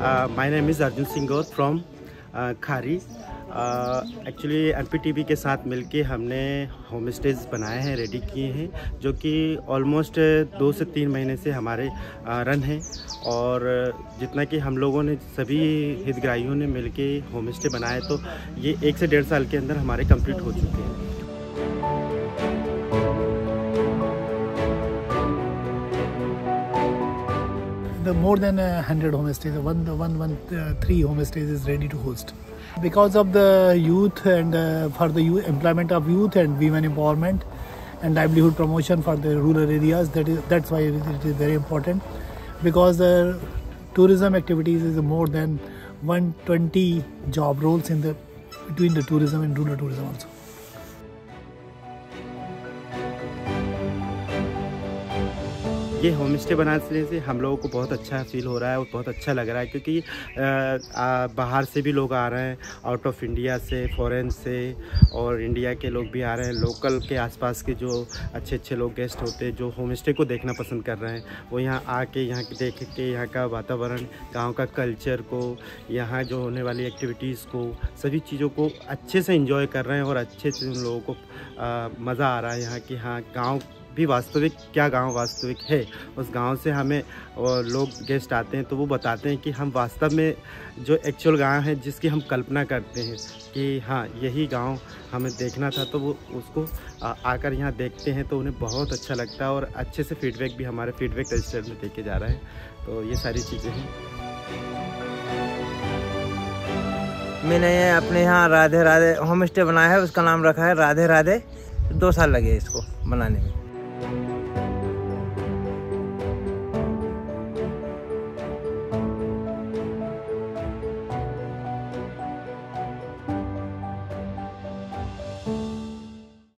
My name is Arjun Singh from Khari actually M P के साथ मिलके हमने होम स्टेज बनाए हैं रेडी किए हैं, जो कि ऑलमोस्ट दो से तीन महीने से हमारे रन हैं। और जितना कि हम लोगों ने, सभी हितग्राहियों ने मिलके होम स्टे बनाए तो ये एक से डेढ़ साल के अंदर हमारे कंप्लीट हो चुके हैं। The more than a hundred homestays, one, one, one, uh, three homestays is ready to host. Because of the youth and uh, for the youth, employment of youth and women empowerment and livelihood promotion for the rural areas, that is that's why it is very important. Because the tourism activities is more than 120 job roles in the between the tourism and rural tourism also. ये home stay बनाने से हम लोगों को बहुत अच्छा feel हो रहा है और बहुत अच्छा लग रहा है क्योंकि बाहर से भी लोग आ रहे हैं आउट ऑफ़ इंडिया से फॉरेन से और इंडिया के लोग भी आ रहे हैं लोकल के आसपास के जो अच्छे अच्छे लोग गेस्ट होते हैं, जो होम स्टे को देखना पसंद कर रहे हैं, वो यहाँ आके, यहाँ देख के, यहाँ का वातावरण, गाँव का कल्चर को, यहाँ जो होने वाली एक्टिविटीज़ को, सभी चीज़ों को अच्छे से इंजॉय कर रहे हैं और अच्छे से उन लोगों को मज़ा आ रहा है यहाँ कि हाँ गाँव भी वास्तविक, क्या गाँव वास्तविक है? उस गाँव से हमें और लोग गेस्ट आते हैं तो वो बताते हैं कि हम वास्तव में जो एक्चुअल गाँव है, जिसकी हम कल्पना करते हैं कि हाँ यही गाँव हमें देखना था तो वो उसको आकर यहाँ देखते हैं तो उन्हें बहुत अच्छा लगता है और अच्छे से फीडबैक भी हमारे फीडबैक रजिस्टर में देखे जा रहा है। तो ये सारी चीज़ें हैं। मैंने अपने यहाँ राधे राधे होम स्टे बनाया है, उसका नाम रखा है राधे राधे दो साल लगे इसको बनाने में। Thank you.